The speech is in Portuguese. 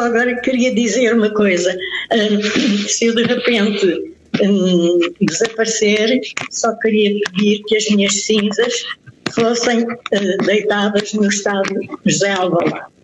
agora queria dizer uma coisa. Ah, se eu de repente hum, desaparecer, só queria pedir que as minhas cinzas fossem ah, deitadas no estado José Alvalade.